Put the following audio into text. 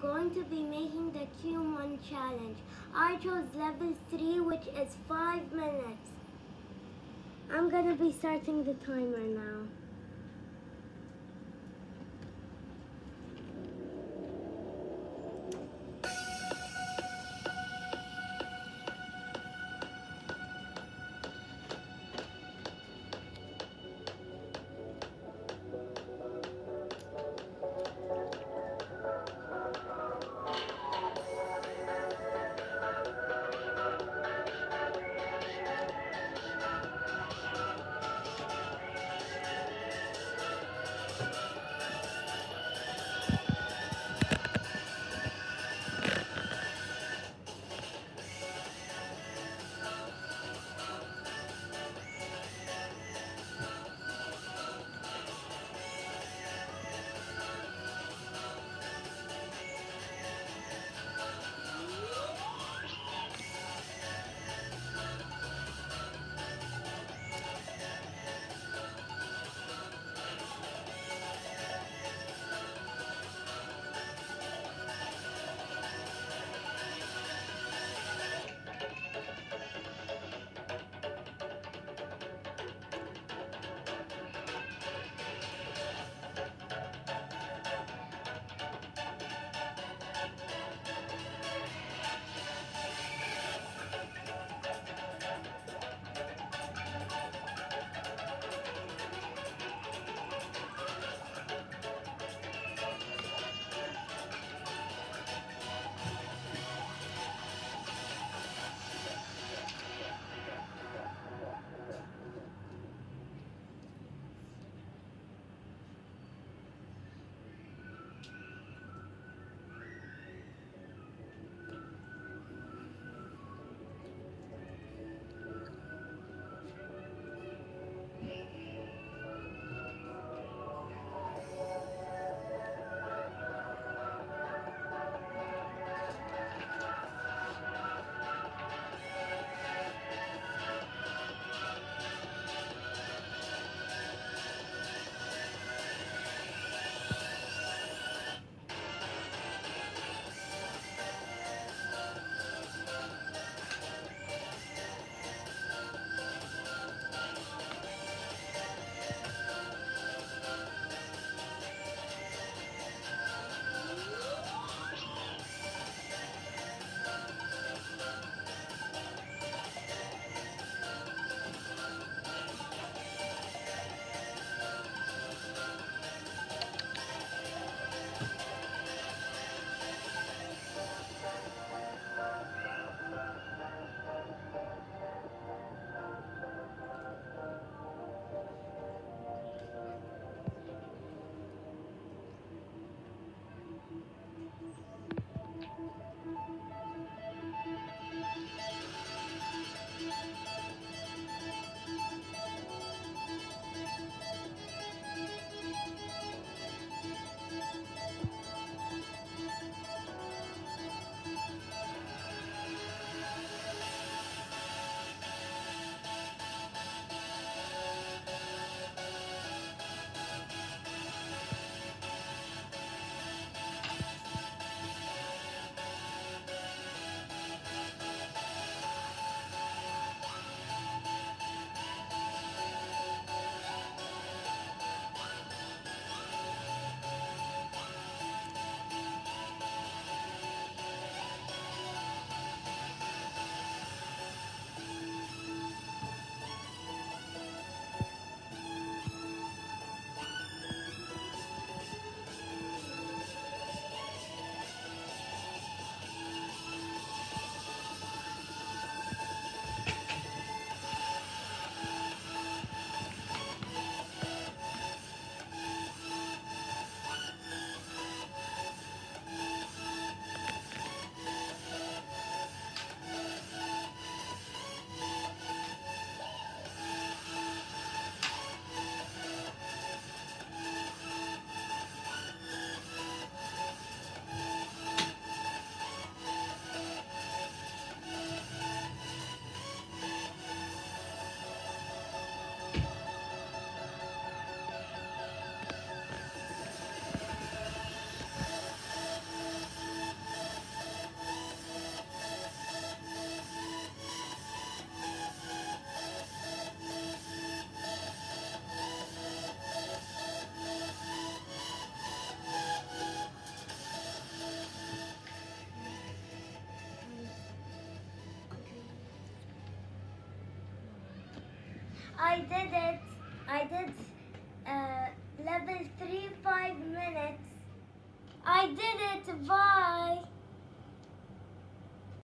going to be making the Kumon challenge. I chose level 3 which is 5 minutes. I'm gonna be starting the timer now. I did it. I did uh, level 3 5 minutes. I did it. Bye.